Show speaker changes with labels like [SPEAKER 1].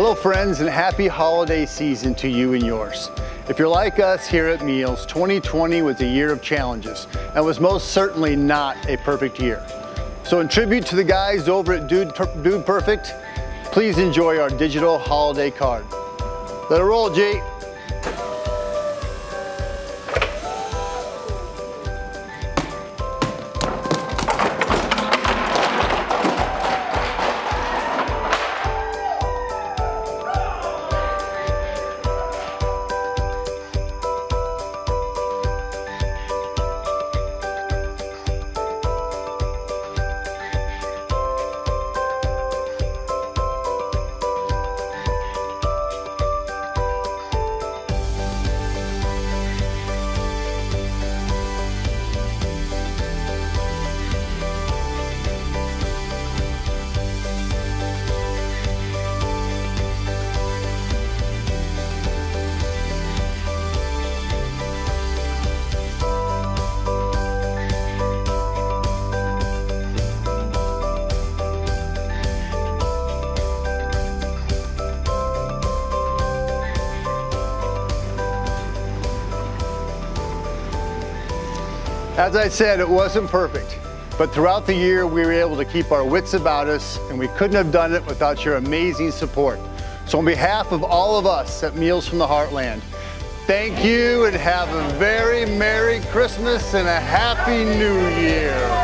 [SPEAKER 1] Hello friends and happy holiday season to you and yours. If you're like us here at Meals, 2020 was a year of challenges and was most certainly not a perfect year. So in tribute to the guys over at Dude, Dude Perfect, please enjoy our digital holiday card. Let it roll, G. As I said, it wasn't perfect, but throughout the year we were able to keep our wits about us and we couldn't have done it without your amazing support. So on behalf of all of us at Meals from the Heartland, thank you and have a very Merry Christmas and a Happy New Year.